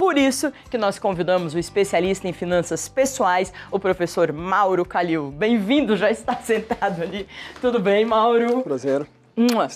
Por isso que nós convidamos o especialista em finanças pessoais, o professor Mauro Calil. Bem-vindo, já está sentado ali. Tudo bem, Mauro? Prazer.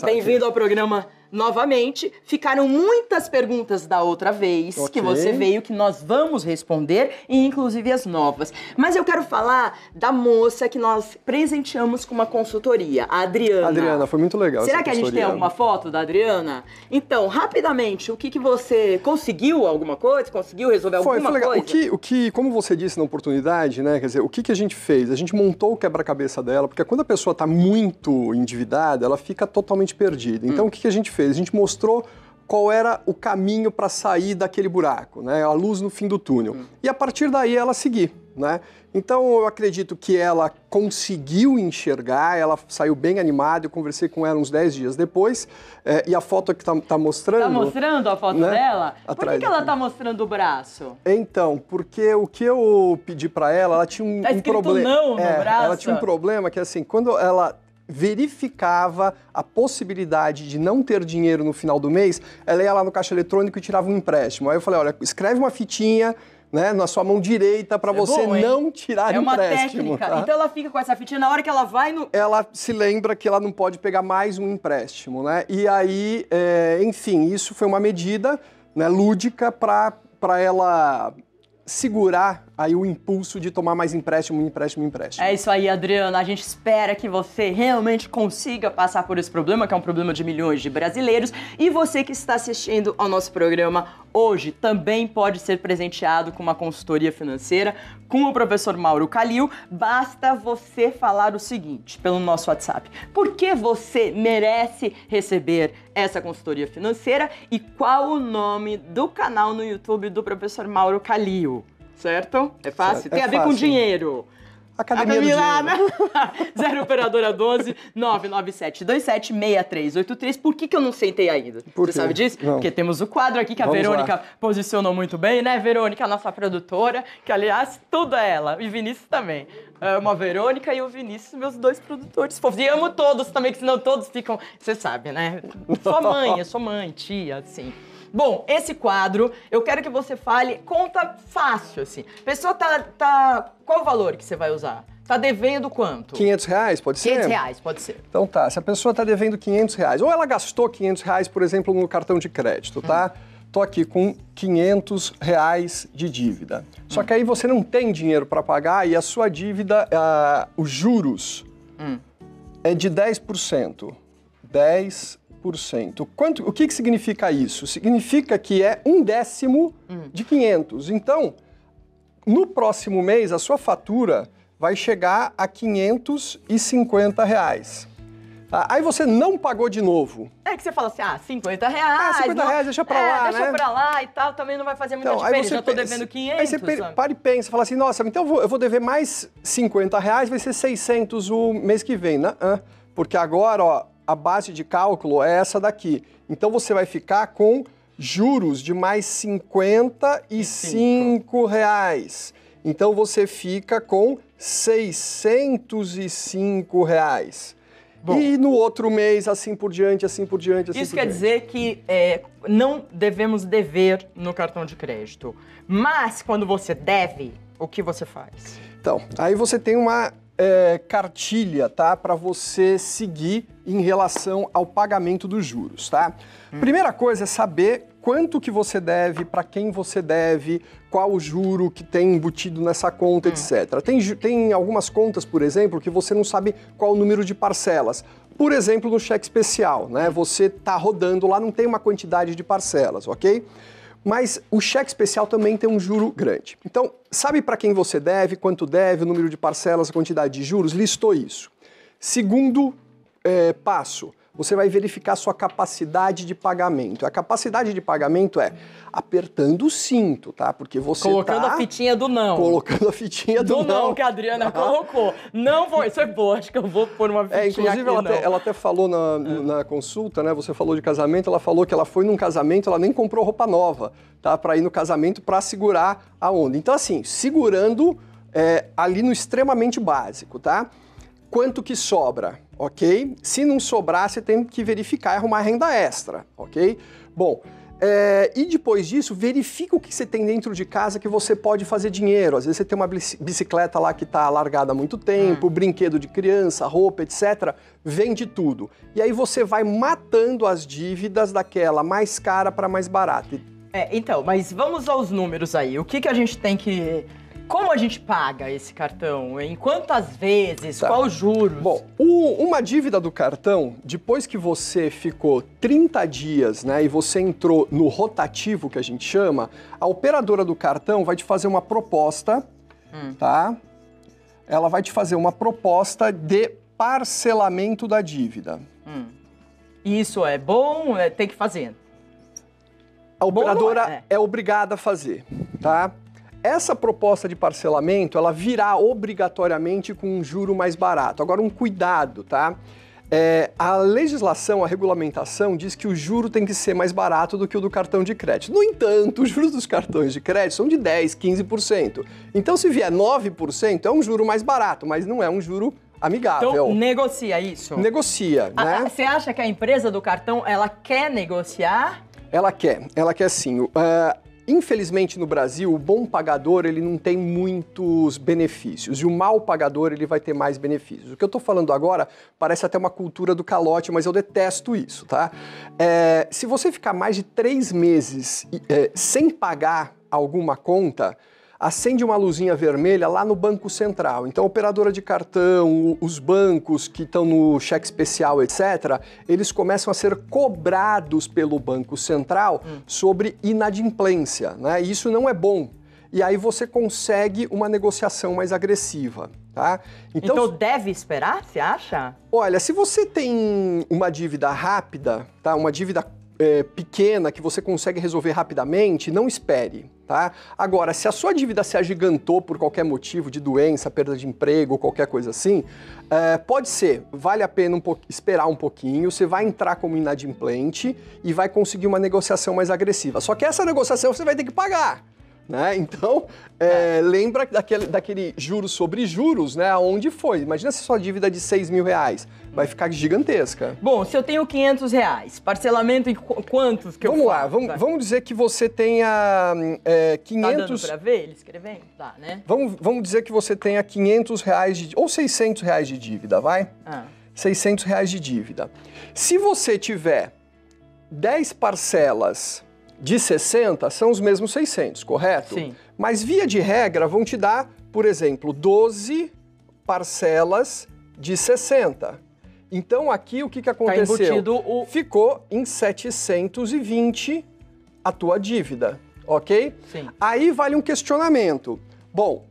Bem-vindo ao programa novamente. Ficaram muitas perguntas da outra vez Ok. que você veio que nós vamos responder e inclusive as novas. Mas eu quero falar da moça que nós presenteamos com uma consultoria, a Adriana. Adriana, foi muito legal. Será que a gente tem alguma foto da Adriana? Então, rapidamente, o que, que você conseguiu alguma coisa? Conseguiu resolver Foi, alguma foi legal. coisa? O que, o que, como você disse na oportunidade, né? Quer dizer, o que, que a gente fez? A gente montou o quebra-cabeça dela, porque quando a pessoa está muito endividada, ela fica totalmente perdida. Hum. Então, o que, que a gente fez? A gente mostrou qual era o caminho para sair daquele buraco, né? A luz no fim do túnel. Hum. E a partir daí ela seguir, né? Então eu acredito que ela conseguiu enxergar, ela saiu bem animada, eu conversei com ela uns 10 dias depois, eh, e a foto que tá, tá mostrando... Tá mostrando a foto né? dela? Por que, Atrás que ela aqui. tá mostrando o braço? Então, porque o que eu pedi pra ela, ela tinha um, Tá um problema. não no É, braço. Ela tinha um problema que assim, quando ela verificava a possibilidade de não ter dinheiro no final do mês, ela ia lá no caixa eletrônico e tirava um empréstimo. Aí eu falei, olha, escreve uma fitinha, né, na sua mão direita para É você bom, não tirar É uma empréstimo. técnica. tá? Então ela fica com essa fitinha na hora que ela vai no. ela se lembra que ela não pode pegar mais um empréstimo, né? E aí, é, enfim, isso foi uma medida né, lúdica para ela segurar aí o impulso de tomar mais empréstimo, empréstimo, empréstimo. É isso aí, Adriana. A gente espera que você realmente consiga passar por esse problema, que é um problema de milhões de brasileiros. E você que está assistindo ao nosso programa hoje também pode ser presenteado com uma consultoria financeira com o professor Mauro Calil. Basta você falar o seguinte pelo nosso WhatsApp: por que você merece receber essa consultoria financeira e qual o nome do canal no YouTube do professor Mauro Calil? Certo? É fácil? Certo, Tem é a ver com fácil. dinheiro. Academia do Camila, Dinheiro. né? Zero operadora 12 99727 6383. Por que, que eu não sentei ainda? Por Você quê? sabe disso? Não. Porque temos o quadro aqui que a Vamos Verônica lá. posicionou muito bem, né, Verônica, a nossa produtora, que aliás, tudo é ela, e Vinícius também. É uma Verônica e o Vinícius, meus dois produtores fofos. E amo todos também, que senão todos ficam. Você sabe, né? Sua mãe, eu sou mãe, tia, assim. Bom, esse quadro, eu quero que você fale, conta fácil, assim. Pessoa tá. tá qual o valor que você vai usar? Tá devendo quanto? 500 reais, pode ser? 500 reais, pode ser. Então tá, se a pessoa está devendo 500 reais, ou ela gastou 500 reais, por exemplo, no cartão de crédito, tá? Tô aqui com 500 reais de dívida. Só que aí você não tem dinheiro para pagar e a sua dívida, ah, os juros, é de 10%. 10%. Quanto, o que, que significa isso? Significa que é um décimo de 500. Então, no próximo mês, a sua fatura vai chegar a 550 reais. Tá? Aí você não pagou de novo. É que você fala assim, ah, 50 reais. Ah, 50 não- reais, deixa pra é, lá, deixa né? pra lá e tal, também não vai fazer muita Então, aí diferença. você Já tô devendo 500, Aí você sabe? para e pensa, fala assim, nossa, então eu vou, eu vou dever mais 50 reais, vai ser 600 o mês que vem. Não, porque agora, ó, a base de cálculo é essa daqui. Então você vai ficar com juros de mais 55 reais. Então você fica com 605 reais. Bom. e no outro mês, assim por diante, assim por diante, assim Isso por quer diante. dizer que é, não devemos dever no cartão de crédito. Mas quando você deve, o que você faz? Então, aí você tem uma é, cartilha, tá? Para você seguir em relação ao pagamento dos juros, tá? Primeira coisa é saber quanto que você deve, para quem você deve, qual o juro que tem embutido nessa conta, etc. Tem, tem algumas contas, por exemplo, que você não sabe qual o número de parcelas. Por exemplo, no cheque especial, né? Você tá rodando lá, não tem uma quantidade de parcelas, ok? Mas o cheque especial também tem um juro grande. Então, sabe para quem você deve, quanto deve, o número de parcelas, a quantidade de juros? Listou isso. Segundo eh, passo, você vai verificar sua capacidade de pagamento. A capacidade de pagamento é apertando o cinto, tá? Porque você Colocando tá a fitinha do não. colocando a fitinha do, do não, que a Adriana colocou. Não vou, isso é boa, acho que eu vou pôr uma fitinha É, inclusive ela não. até, ela até falou na, na consulta, né? Você falou de casamento, ela falou que ela foi num casamento, ela nem comprou roupa nova, tá? Para ir no casamento para segurar a onda. Então, assim, segurando é, ali no extremamente básico, tá? Quanto que sobra, ok? Se não sobrar, você tem que verificar e arrumar renda extra, ok? Bom, É, e depois disso, verifica o que você tem dentro de casa que você pode fazer dinheiro. Às vezes você tem uma bicicleta lá que está largada há muito tempo, hum. brinquedo de criança, roupa, etc. Vende tudo. E aí você vai matando as dívidas daquela mais cara para mais barata. É, então, mas vamos aos números aí. O que, que a gente tem que como a gente paga esse cartão? Em quantas vezes? Tá. Qual juros? Bom, o, uma dívida do cartão, depois que você ficou 30 dias, né, e você entrou no rotativo que a gente chama, a operadora do cartão vai te fazer uma proposta, hum. tá? Ela vai te fazer uma proposta de parcelamento da dívida. Hum. Isso é bom? É, tem que fazer. A operadora é? é obrigada a fazer, tá? Essa proposta de parcelamento, ela virá obrigatoriamente com um juro mais barato. Agora, um cuidado, tá? É, a legislação, a regulamentação diz que o juro tem que ser mais barato do que o do cartão de crédito. No entanto, os juros dos cartões de crédito são de 10, 15%. Então, se vier 9%, é um juro mais barato, mas não é um juro amigável. Então, negocia isso. Negocia, né? Você acha que a empresa do cartão, ela quer negociar? Ela quer, ela quer sim. Uh, Infelizmente no Brasil, o bom pagador ele não tem muitos benefícios e o mal pagador ele vai ter mais benefícios. O que eu estou falando agora parece até uma cultura do calote, mas eu detesto isso, tá? É, se você ficar mais de três meses é, sem pagar alguma conta, acende uma luzinha vermelha lá no Banco Central. Então, a operadora de cartão, os bancos que estão no cheque especial, etc., eles começam a ser cobrados pelo Banco Central hum. sobre inadimplência. Né? E isso não é bom. E aí você consegue uma negociação mais agressiva. Tá? Então, então deve esperar, você acha? Olha, se você tem uma dívida rápida, tá? uma dívida é, pequena que você consegue resolver rapidamente, não espere. Tá? Agora, se a sua dívida se agigantou por qualquer motivo, de doença, perda de emprego, qualquer coisa assim, é, pode ser, vale a pena um esperar um pouquinho, você vai entrar como inadimplente e vai conseguir uma negociação mais agressiva. Só que essa negociação você vai ter que pagar. Né? Então, é, é. lembra daquele, daquele juros sobre juros, né? Aonde foi? Imagina se sua dívida é de 6 mil reais. Vai ficar gigantesca. Bom, se eu tenho 500 reais, parcelamento em quantos que vamos eu faço? Lá, vamos, vamos dizer que você tenha é, 500... Tá dando pra ver ele escrevendo? Tá, né? Vamos, vamos dizer que você tenha 500 reais de... ou 600 reais de dívida, vai? Ah. 600 reais de dívida. Se você tiver 10 parcelas de 60 são os mesmos 600, correto? Sim. Mas via de regra vão te dar, por exemplo, 12 parcelas de 60. Então aqui o que, que tá aconteceu? Tá o... Ficou em 720 a tua dívida, ok? Sim. Aí vale um questionamento. Bom,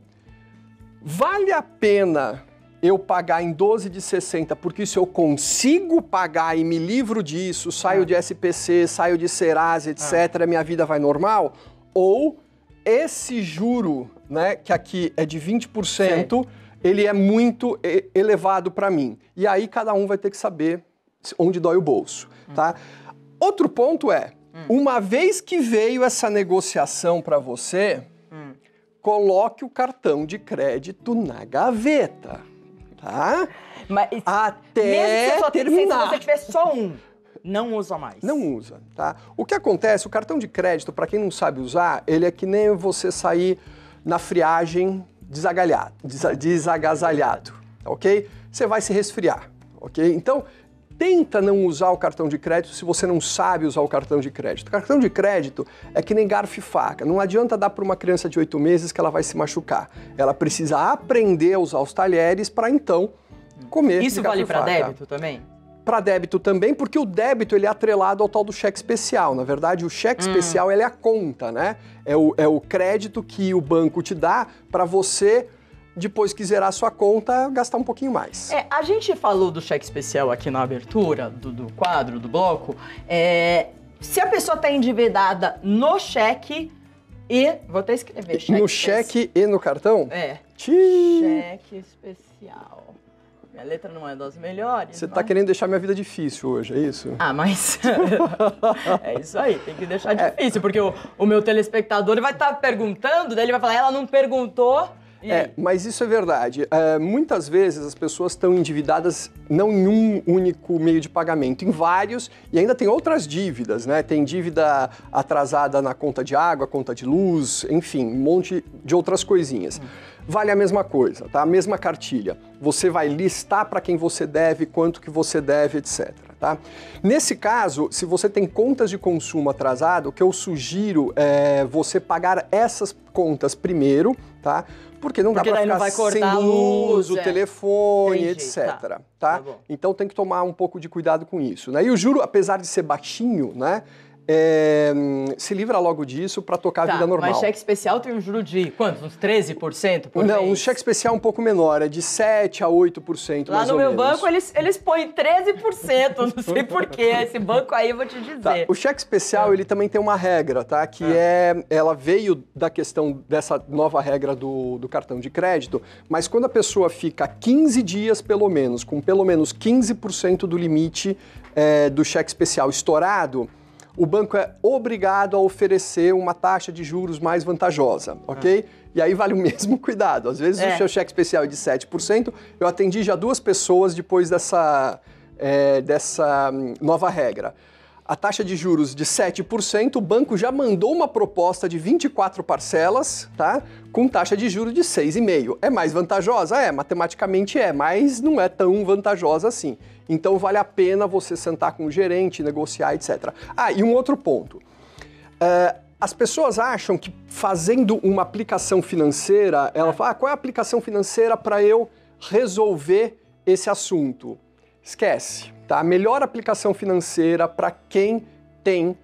vale a pena eu pagar em 12 de 60, porque se eu consigo pagar e me livro disso, saio ah. de SPC, saio de Serasa, etc., ah. minha vida vai normal? Ou esse juro, né, que aqui é de 20%, Sim. ele é muito elevado para mim. E aí cada um vai ter que saber onde dói o bolso, hum. tá? Outro ponto é, hum. uma vez que veio essa negociação para você, hum. coloque o cartão de crédito na gaveta tá? Mas, Até mesmo terminar. Se você tiver só um, não usa mais. Não usa, tá? O que acontece, o cartão de crédito, para quem não sabe usar, ele é que nem você sair na friagem desagalhado, desagasalhado, ok? Você vai se resfriar, ok? Então, tenta não usar o cartão de crédito se você não sabe usar o cartão de crédito. Cartão de crédito é que nem garfo e faca. Não adianta dar para uma criança de 8 meses que ela vai se machucar. Ela precisa aprender a usar os talheres para então comer. Isso vale para débito também? Para débito também, porque o débito ele é atrelado ao tal do cheque especial. Na verdade, o cheque hum. especial ele é a conta, né? É o, é o crédito que o banco te dá para você depois que zerar sua conta, gastar um pouquinho mais. É, a gente falou do cheque especial aqui na abertura do, do quadro, do bloco. É, se a pessoa está endividada no cheque e. Vou até escrever cheque. No cheque e no cartão? É. Tchii. Cheque especial. Minha letra não é das melhores. Você está querendo deixar minha vida difícil hoje, é isso? Ah, mas. é isso aí, tem que deixar é. difícil, porque o, o meu telespectador vai estar tá perguntando, daí ele vai falar, ela não perguntou É, mas isso é verdade. É, muitas vezes as pessoas estão endividadas não em um único meio de pagamento, em vários, e ainda tem outras dívidas, né? Tem dívida atrasada na conta de água, conta de luz, enfim, um monte de outras coisinhas. Vale a mesma coisa, tá? A mesma cartilha. Você vai listar para quem você deve, quanto que você deve, etc. Tá? Nesse caso, se você tem contas de consumo atrasado, o que eu sugiro é você pagar essas contas primeiro, tá? Porque não Porque dá para ficar sem luz, luz, o é. telefone, Entendi, etc. tá. Tá? Tá então tem que tomar um pouco de cuidado com isso. Né? E o juro, apesar de ser baixinho, né? É, se livra logo disso para tocar a Tá, vida normal. mas cheque especial tem um juro de quanto? Uns 13% por Não, mês? um cheque especial um pouco menor, é de 7 a 8% Lá no meu menos. banco eles, eles põem 13%, não sei porquê. Esse banco aí eu vou te dizer. Tá, O cheque especial, ele também tem uma regra, tá? Que é, ela veio da questão dessa nova regra do, do cartão de crédito, mas quando a pessoa fica 15 dias, pelo menos, com pelo menos 15% do limite é, do cheque especial estourado, o banco é obrigado a oferecer uma taxa de juros mais vantajosa, ok? E aí vale o mesmo cuidado. Às vezes É. o seu cheque especial é de 7%. Eu atendi já duas pessoas depois dessa, é, dessa hum, nova regra. A taxa de juros de 7%, o banco já mandou uma proposta de 24 parcelas, tá? Com taxa de juros de 6,5%. É mais vantajosa? É, matematicamente é, mas não é tão vantajosa assim. Então vale a pena você sentar com o gerente, negociar, etc. Ah, e um outro ponto. É, as pessoas acham que fazendo uma aplicação financeira, ela fala, ah, qual é a aplicação financeira para eu resolver esse assunto? Esquece, tá? A melhor aplicação financeira para quem tem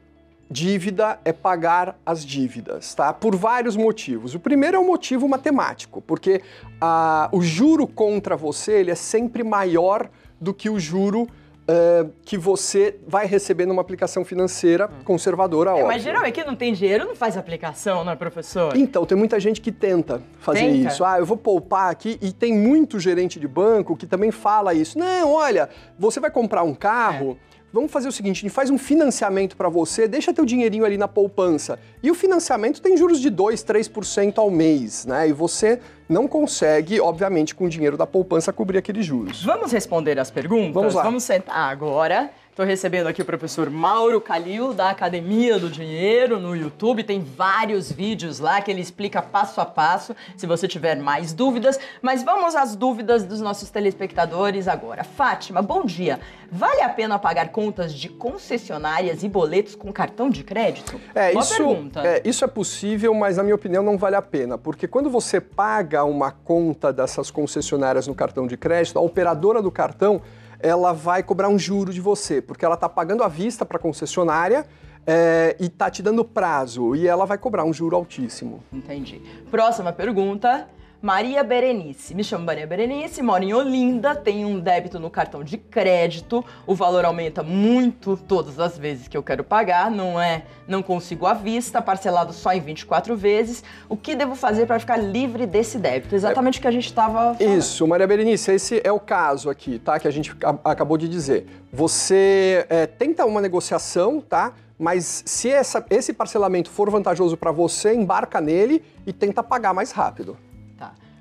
dívida é pagar as dívidas, tá? Por vários motivos. O primeiro é o motivo matemático, porque ah, o juro contra você ele é sempre maior do que o juro eh, que você vai receber numa aplicação financeira conservadora, É, óbvio. mas geralmente quem não tem dinheiro não faz aplicação, não é, professor? Então, tem muita gente que tenta fazer Tenta? isso. Ah, eu vou poupar aqui. E tem muito gerente de banco que também fala isso. Não, olha, você vai comprar um carro. Vamos fazer o seguinte, a gente faz um financiamento para você, deixa teu dinheirinho ali na poupança. E o financiamento tem juros de 2, 3% ao mês, né? E você não consegue, obviamente, com o dinheiro da poupança cobrir aqueles juros. Vamos responder as perguntas? Vamos lá. Vamos sentar agora. Estou recebendo aqui o professor Mauro Calil, da Academia do Dinheiro, no YouTube. Tem vários vídeos lá que ele explica passo a passo, se você tiver mais dúvidas. Mas vamos às dúvidas dos nossos telespectadores agora. Fátima, bom dia. Vale a pena pagar contas de concessionárias e boletos com cartão de crédito? É, Boa isso pergunta. é, isso é possível, mas na minha opinião não vale a pena, porque quando você paga uma conta dessas concessionárias no cartão de crédito, a operadora do cartão ela vai cobrar um juro de você, porque ela está pagando à vista para a concessionária é, e está te dando prazo, e ela vai cobrar um juro altíssimo. Entendi. Próxima pergunta. Maria Berenice. Me chamo Maria Berenice, moro em Olinda, tenho um débito no cartão de crédito. O valor aumenta muito todas as vezes que eu quero pagar, não é, não consigo à vista, parcelado só em 24 vezes. O que devo fazer para ficar livre desse débito? Exatamente o que a gente estava. Isso, Maria Berenice, esse é o caso aqui, tá? Que a gente acabou de dizer. Você é, tenta uma negociação, tá? Mas se essa- esse parcelamento for vantajoso para você, embarca nele e tenta pagar mais rápido.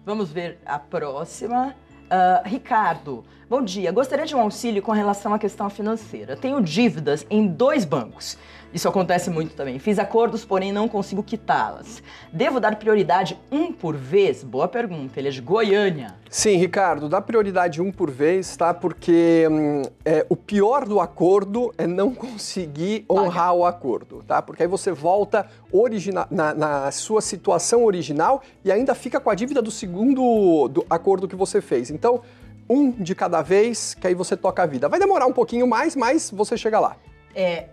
Vamos ver a próxima. Ah, Ricardo, bom dia. Gostaria de um auxílio com relação à questão financeira. Tenho dívidas em dois bancos. Isso acontece muito também. Fiz acordos, porém não consigo quitá-las. Devo dar prioridade um por vez? Boa pergunta. Ele é de Goiânia. Sim, Ricardo, dá prioridade um por vez, tá? Porque hum, é, o pior do acordo é não conseguir honrar o acordo, tá? Porque aí você volta origina- na, na sua situação original e ainda fica com a dívida do segundo do acordo que você fez. Então, um de cada vez, que aí você toca a vida. Vai demorar um pouquinho mais, mas você chega lá. É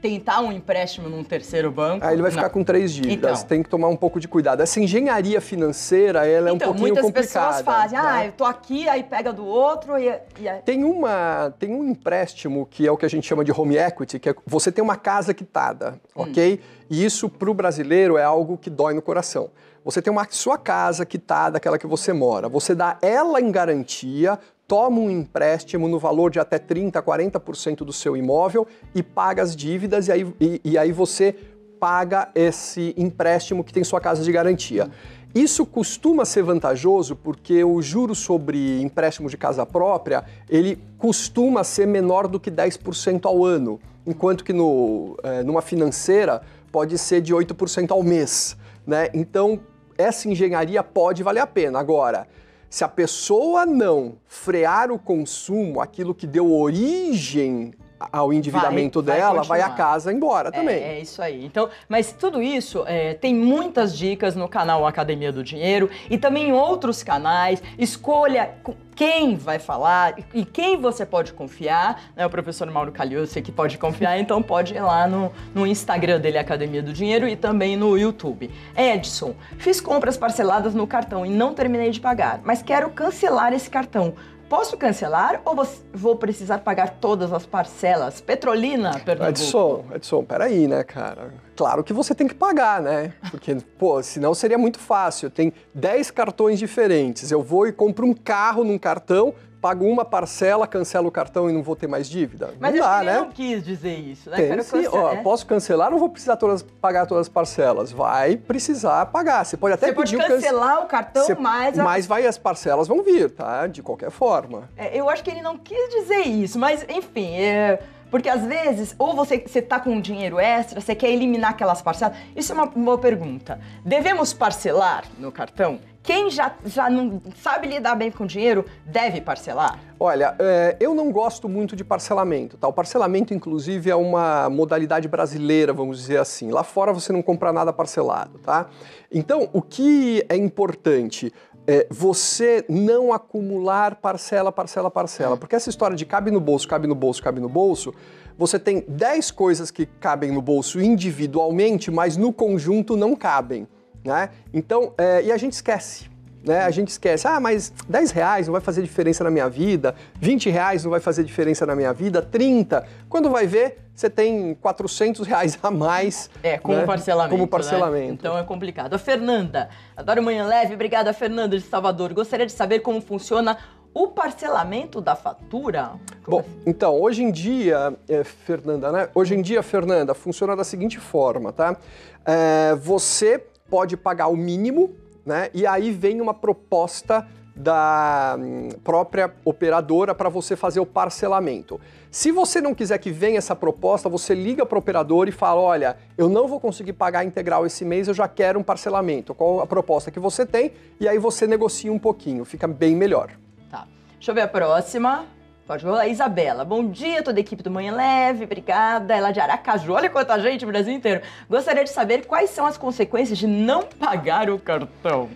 tentar um empréstimo num terceiro banco. Aí ele vai Não. ficar com três dívidas. Então. Tem que tomar um pouco de cuidado. Essa engenharia financeira, ela é um Então, pouquinho muitas complicada. pessoas fazem, tá? ah, eu tô aqui, aí pega do outro e, e aí- Tem, uma, tem um empréstimo que é o que a gente chama de home equity, que é você tem uma casa quitada, ok? E isso para o brasileiro é algo que dói no coração. Você tem uma sua casa quitada, aquela que você mora, você dá ela em garantia, toma um empréstimo no valor de até 30%, 40% do seu imóvel e paga as dívidas, e aí, e, e aí você paga esse empréstimo que tem sua casa de garantia. Isso costuma ser vantajoso porque o juro sobre empréstimo de casa própria, ele costuma ser menor do que 10% ao ano, enquanto que no, é, numa financeira pode ser de 8% ao mês. Né? Então, essa engenharia pode valer a pena. Agora, se a pessoa não frear o consumo, aquilo que deu origem ao endividamento vai, dela, vai, vai, a casa embora também. É, é, isso aí. Então, mas tudo isso é, tem muitas dicas no canal Academia do Dinheiro e também em outros canais. Escolha quem vai falar e quem você pode confiar. Né? O professor Mauro Calil, que pode confiar, então pode ir lá no, no Instagram dele, Academia do Dinheiro, e também no YouTube. Edson, fiz compras parceladas no cartão e não terminei de pagar, mas quero cancelar esse cartão. Posso cancelar ou vou precisar pagar todas as parcelas? Petrolina, Pernambuco. Edson, Edson, peraí, né, cara? Claro que você tem que pagar, né? Porque, pô, senão seria muito fácil. Tem 10 cartões diferentes. Eu vou e compro um carro num cartão, pago uma parcela, cancelo o cartão e não vou ter mais dívida. Mas não dá, né? não quis dizer isso, né? Tem, sim. Ó, é. Posso cancelar ou vou precisar todas, pagar todas as parcelas? Vai precisar pagar. Você pode até Você pedir pode cancelar o, o cartão, Você, mas... A... Mas vai, as parcelas vão vir, tá? De qualquer forma. É, eu acho que ele não quis dizer isso, mas enfim... É... Porque às vezes, ou você está com dinheiro extra, você quer eliminar aquelas parcelas. Isso é uma boa pergunta. Devemos parcelar no cartão? Quem já, já não sabe lidar bem com dinheiro deve parcelar? Olha, é, eu não gosto muito de parcelamento. Tá? O parcelamento, inclusive, é uma modalidade brasileira, vamos dizer assim. Lá fora você não compra nada parcelado, tá? Então, o que é importante? É você não acumular parcela, parcela, parcela. Porque essa história de cabe no bolso, cabe no bolso, cabe no bolso, você tem 10 coisas que cabem no bolso individualmente, mas no conjunto não cabem. Né? Então, é, e a gente esquece. Né? A gente esquece, ah, mas 10 reais não vai fazer diferença na minha vida, 20 reais não vai fazer diferença na minha vida, 30. Quando vai ver, você tem 400 reais a mais. É, como né? parcelamento. Como parcelamento. Né? Então é complicado. A Fernanda, adoro Manhã Leve, obrigada Fernanda de Salvador. Gostaria de saber como funciona o parcelamento da fatura? Bom, assim? então, hoje em dia, é, Fernanda, né? Hoje em dia, Fernanda, funciona da seguinte forma, tá? É, você pode pagar o mínimo, né? E aí vem uma proposta da hum, própria operadora para você fazer o parcelamento. Se você não quiser que venha essa proposta, você liga para o operador e fala: olha, eu não vou conseguir pagar integral esse mês, eu já quero um parcelamento. Qual a proposta que você tem? E aí você negocia um pouquinho, fica bem melhor. Tá. Deixa eu ver a próxima. Pode rolar. Isabela, bom dia, toda a equipe do Manhã Leve, obrigada. Ela de Aracaju, olha quanta gente, Brasil inteiro. Gostaria de saber quais são as consequências de não pagar o cartão.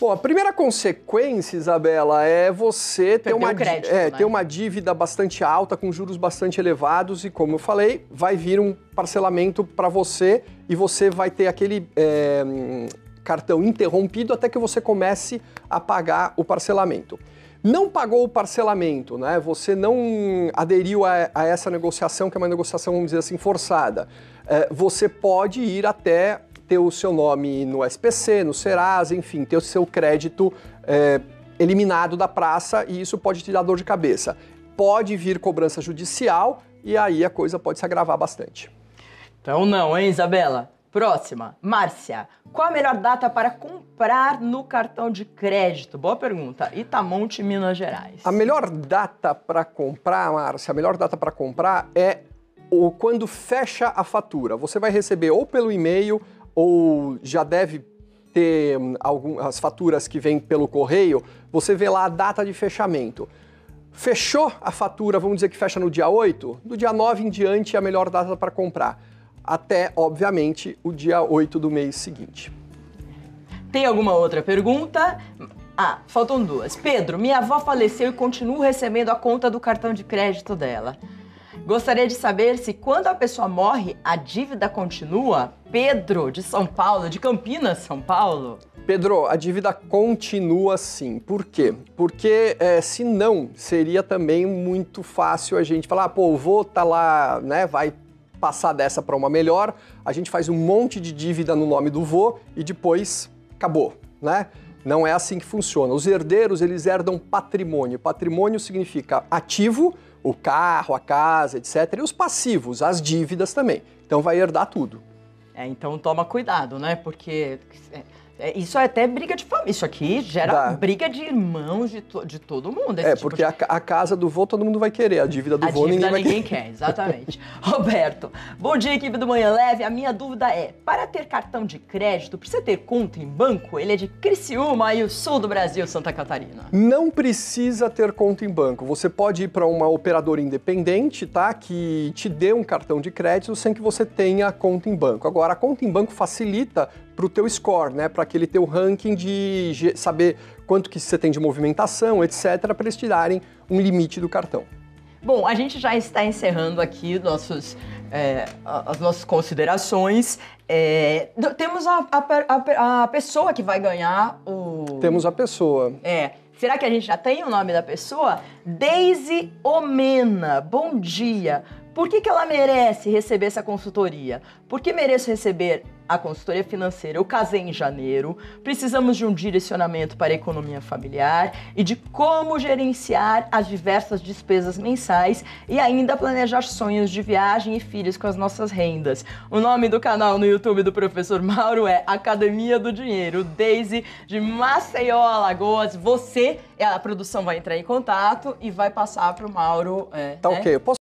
Bom, a primeira consequência, Isabela, é você ter uma, crédito, é, né? ter uma dívida bastante alta, com juros bastante elevados, e como eu falei, vai vir um parcelamento para você e você vai ter aquele é, cartão interrompido até que você comece a pagar o parcelamento não pagou o parcelamento, né? Você não aderiu a, a essa negociação, que é uma negociação, vamos dizer assim, forçada. É, você pode ir até ter o seu nome no SPC, no Serasa, enfim, ter o seu crédito é, eliminado da praça e isso pode te dar dor de cabeça. Pode vir cobrança judicial e aí a coisa pode se agravar bastante. Então não, hein, Isabela? Próxima, Márcia. Qual a melhor data para comprar no cartão de crédito? Boa pergunta. Itamonte, Minas Gerais. A melhor data para comprar, Márcia, a melhor data para comprar é o, quando fecha a fatura. Você vai receber ou pelo e-mail ou já deve ter hum, algumas faturas que vêm pelo correio. Você vê lá a data de fechamento. Fechou a fatura, vamos dizer que fecha no dia 8, do dia 9 em diante é a melhor data para comprar até, obviamente, o dia 8 do mês seguinte. Tem alguma outra pergunta? Ah, faltam duas. Pedro, minha avó faleceu e continuo recebendo a conta do cartão de crédito dela. Gostaria de saber se quando a pessoa morre, a dívida continua? Pedro, de São Paulo, de Campinas, São Paulo. Pedro, a dívida continua sim. Por quê? Porque é, se não, seria também muito fácil a gente falar, ah, pô, o vô tá lá, né, vai passar dessa para uma melhor, a gente faz um monte de dívida no nome do vô e depois acabou, né? Não é assim que funciona. Os herdeiros, eles herdam patrimônio. Patrimônio significa ativo, o carro, a casa, etc. E os passivos, as dívidas também. Então vai herdar tudo. É, então toma cuidado, né? Porque é, isso é até briga de família. Isso aqui gera Dá. briga de irmãos de, to- de todo mundo. É, tipo porque de a, a casa do vô todo mundo vai querer, a dívida do a vô dívida ninguém vai ninguém querer. quer, exatamente. Roberto, bom dia, equipe do Manhã Leve. A minha dúvida é: para ter cartão de crédito, precisa ter conta em banco? Ele é de Criciúma e o sul do Brasil, Santa Catarina. Não precisa ter conta em banco. Você pode ir para uma operadora independente, tá? Que te dê um cartão de crédito sem que você tenha conta em banco. Agora, a conta em banco facilita para o teu score, né? Para aquele teu ranking de saber quanto que você tem de movimentação, etc. Para eles te darem um limite do cartão. Bom, a gente já está encerrando aqui nossos, é, as nossas considerações. É, temos a, a a pe- a pessoa que vai ganhar o. Temos a pessoa. É. Será que a gente já tem o nome da pessoa? Deise Omena. Bom dia. Por que, que ela merece receber essa consultoria? Por que mereço receber a consultoria financeira? Eu casei em janeiro, precisamos de um direcionamento para a economia familiar e de como gerenciar as diversas despesas mensais e ainda planejar sonhos de viagem e filhos com as nossas rendas. O nome do canal no YouTube do professor Mauro é Academia do Dinheiro. Daisy de Maceió, Alagoas. Você, a produção vai entrar em contato e vai passar para o Mauro. é, Tá né? ok. Eu posso